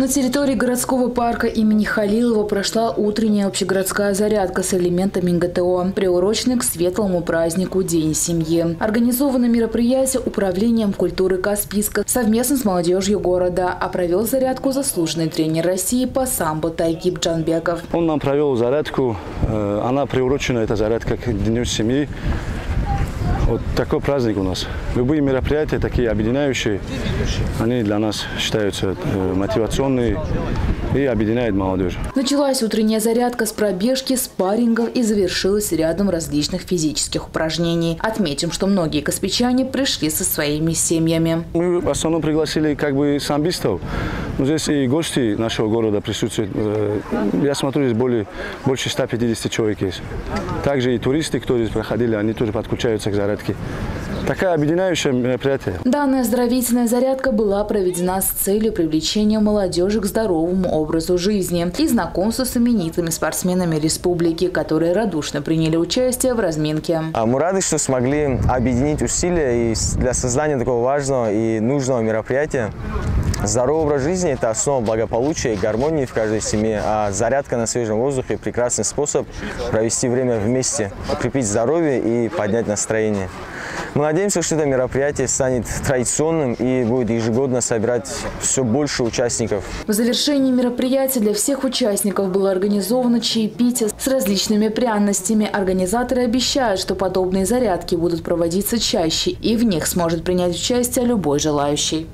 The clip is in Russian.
На территории городского парка имени Халилова прошла утренняя общегородская зарядка с элементами ГТО, приуроченной к светлому празднику День семьи. Организовано мероприятие управлением культуры Каспийска совместно с молодежью города, а провел зарядку заслуженный тренер России по самбо Тайгиб Джанбеков. Он нам провел зарядку, э, она приурочена, эта зарядка, к Дню семьи. Вот такой праздник у нас. Любые мероприятия такие объединяющие, они для нас считаются э, мотивационные и объединяют молодежь. Началась утренняя зарядка с пробежки, спаррингов и завершилась рядом различных физических упражнений. Отметим, что многие каспичане пришли со своими семьями. Мы в основном пригласили как бы самбистов, но здесь и гости нашего города присутствуют. Э, Я смотрю, здесь более, больше 150 человек есть. Также и туристы, кто здесь проходили, они тоже подключаются к зарядке. Такая объединяющая мероприятие. Данная оздоровительная зарядка была проведена с целью привлечения молодежи к здоровому образу жизни и знакомству с именитыми спортсменами республики, которые радушно приняли участие в разминке. А Мы рады, что смогли объединить усилия и с- для создания такого важного и нужного мероприятия. Здоровый образ жизни – это основа благополучия и гармонии в каждой семье, а зарядка на свежем воздухе – прекрасный способ провести время вместе, укрепить здоровье и поднять настроение. Мы надеемся, что это мероприятие станет традиционным и будет ежегодно собирать все больше участников. В завершении мероприятия для всех участников было организовано чаепитие с различными пряностями. Организаторы обещают, что подобные зарядки будут проводиться чаще и в них сможет принять участие любой желающий.